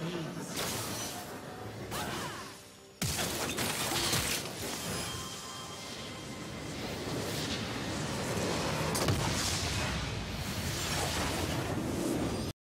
Please.